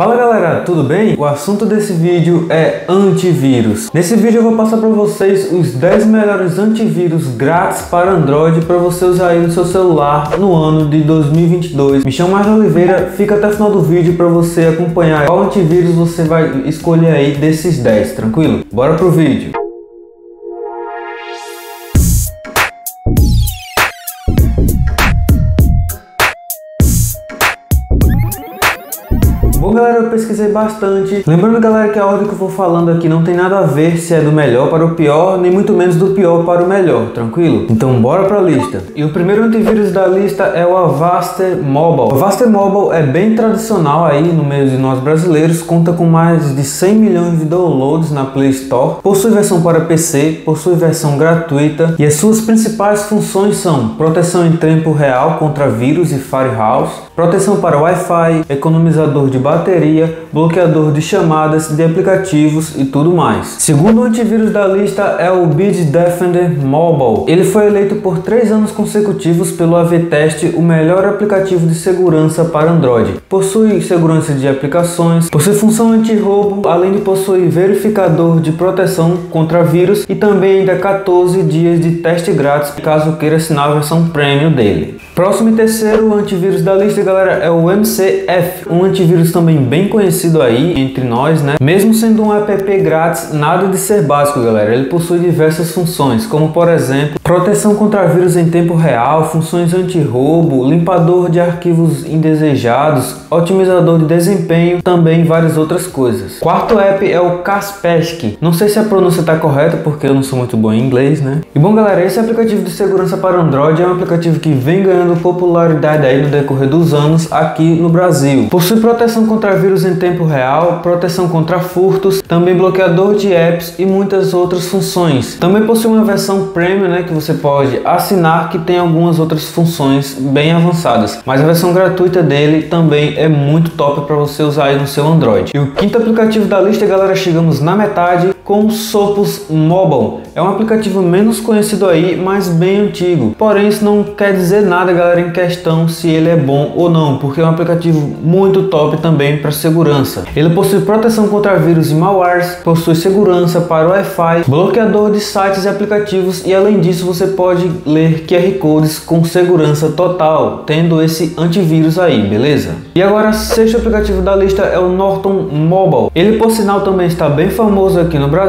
Fala galera, tudo bem? O assunto desse vídeo é antivírus. Nesse vídeo eu vou passar para vocês os 10 melhores antivírus grátis para Android para você usar aí no seu celular no ano de 2022. Me chamo Marcos Oliveira, fica até o final do vídeo para você acompanhar qual antivírus você vai escolher aí desses 10, tranquilo? Bora pro vídeo. Galera, eu pesquisei bastante. Lembrando galera que a ordem que eu vou falando aqui não tem nada a ver se é do melhor para o pior, nem muito menos do pior para o melhor, tranquilo? Então bora para a lista. E o primeiro antivírus da lista é o Avast Mobile. O Avast Mobile é bem tradicional aí no meio de nós brasileiros, conta com mais de 100 milhões de downloads na Play Store, possui versão para PC, possui versão gratuita e as suas principais funções são proteção em tempo real contra vírus e firewalls, proteção para Wi-Fi, economizador de bateria, bloqueador de chamadas de aplicativos e tudo mais. Segundo antivírus da lista é o Bitdefender Mobile. Ele foi eleito por três anos consecutivos pelo AV-Test o melhor aplicativo de segurança para Android. Possui segurança de aplicações, possui função anti-roubo, além de possuir verificador de proteção contra vírus e também ainda 14 dias de teste grátis caso queira assinar a versão premium dele. Próximo e terceiro antivírus da lista, galera, é o MCF, um antivírus também bem conhecido aí entre nós, né? Mesmo sendo um app grátis, nada de ser básico, galera. Ele possui diversas funções, como por exemplo, proteção contra vírus em tempo real, funções anti-roubo, limpador de arquivos indesejados, otimizador de desempenho, também várias outras coisas. Quarto app é o Kaspersky. Não sei se a pronúncia está correta porque eu não sou muito bom em inglês, né? E bom, galera, esse aplicativo de segurança para Android é um aplicativo que vem ganhando ganhando popularidade aí no decorrer dos anos aqui no Brasil. Possui proteção contra vírus em tempo real, proteção contra furtos, também bloqueador de apps e muitas outras funções. Também possui uma versão premium, né, que você pode assinar que tem algumas outras funções bem avançadas. Mas a versão gratuita dele também é muito top para você usar aí no seu Android. E o quinto aplicativo da lista, galera, chegamos na metade com o Sopos Mobile. É um aplicativo menos conhecido aí, mas bem antigo. Porém, isso não quer dizer nada, galera, em questão se ele é bom ou não, porque é um aplicativo muito top também para segurança. Ele possui proteção contra vírus e malwares, possui segurança para Wi-Fi, bloqueador de sites e aplicativos e além disso você pode ler QR codes com segurança total, tendo esse antivírus aí, beleza? E agora, sexto aplicativo da lista é o Norton Mobile. Ele por sinal também está bem famoso aqui no Brasil.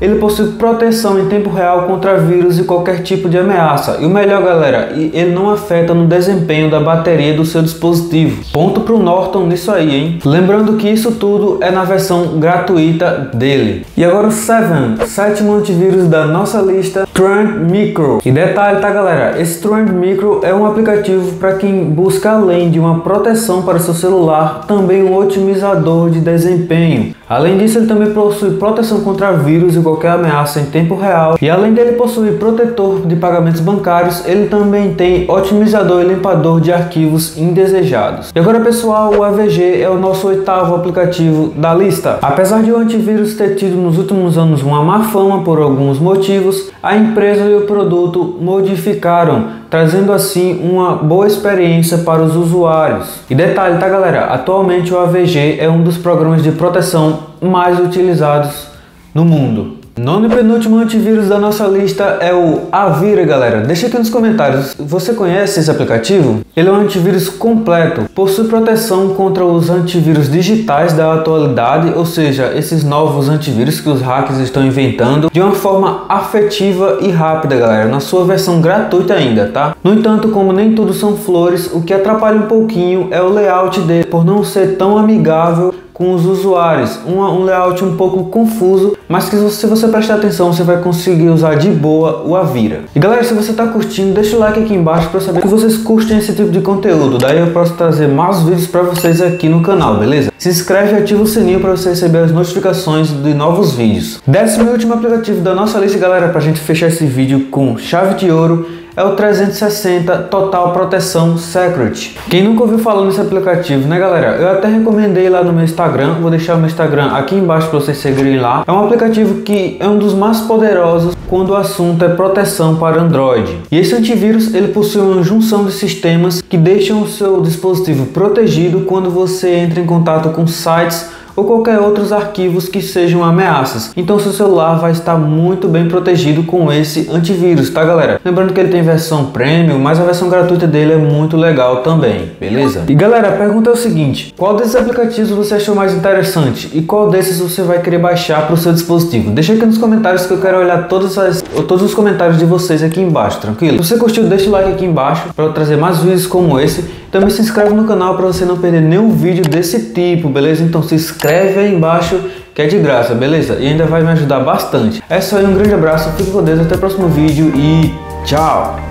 Ele possui proteção em tempo real contra vírus e qualquer tipo de ameaça. E o melhor, galera, ele não afeta no desempenho da bateria do seu dispositivo. Ponto pro Norton nisso aí, hein? Lembrando que isso tudo é na versão gratuita dele. E agora o 7, sétimo antivírus da nossa lista, Trend Micro. E detalhe, tá galera? Esse Trend Micro é um aplicativo para quem busca além de uma proteção para seu celular, também um otimizador de desempenho. Além disso, ele também possui proteção contra vírus e qualquer ameaça em tempo real. E além dele possuir protetor de pagamentos bancários, ele também tem otimizador e limpador de arquivos indesejados. E agora, pessoal, o AVG é o nosso oitavo aplicativo da lista. Apesar de o antivírus ter tido nos últimos anos uma má fama por alguns motivos, a empresa e o produto modificaram trazendo assim uma boa experiência para os usuários. E detalhe, tá galera? Atualmente o AVG é um dos programas de proteção mais utilizados no mundo. Nono e penúltimo antivírus da nossa lista é o Avira, galera. Deixa aqui nos comentários, você conhece esse aplicativo? Ele é um antivírus completo, possui proteção contra os antivírus digitais da atualidade, ou seja, esses novos antivírus que os hackers estão inventando, de uma forma afetiva e rápida, galera, na sua versão gratuita ainda, tá? No entanto, como nem tudo são flores, o que atrapalha um pouquinho é o layout dele, por não ser tão amigável com os usuários, um, um layout um pouco confuso, mas que se você prestar atenção você vai conseguir usar de boa o Avira. E galera, se você está curtindo, deixa o like aqui embaixo para saber que vocês curtem esse tipo de conteúdo, daí eu posso trazer mais vídeos para vocês aqui no canal, beleza? Se inscreve e ativa o sininho para você receber as notificações de novos vídeos. Décimo e último aplicativo da nossa lista, galera, para a gente fechar esse vídeo com chave de ouro é o 360 Total Proteção Secret. Quem nunca ouviu falar nesse aplicativo, né galera? Eu até recomendei lá no meu Instagram, vou deixar o meu Instagram aqui embaixo para vocês seguirem lá. É um aplicativo que é um dos mais poderosos quando o assunto é proteção para Android. E esse antivírus ele possui uma junção de sistemas que deixam o seu dispositivo protegido quando você entra em contato com sites ou qualquer outros arquivos que sejam ameaças. Então seu celular vai estar muito bem protegido com esse antivírus, tá galera? Lembrando que ele tem versão premium, mas a versão gratuita dele é muito legal também, beleza? E galera, a pergunta é o seguinte, qual desses aplicativos você achou mais interessante e qual desses você vai querer baixar para o seu dispositivo? Deixa aqui nos comentários que eu quero olhar todas as, todos os comentários de vocês aqui embaixo, tranquilo? Se você curtiu, deixa o like aqui embaixo para eu trazer mais vídeos como esse. Também se inscreve no canal para você não perder nenhum vídeo desse tipo, beleza? Então se inscreve inscreve aí embaixo que é de graça, beleza? E ainda vai me ajudar bastante. É só aí, um grande abraço, fique com Deus, até o próximo vídeo e tchau!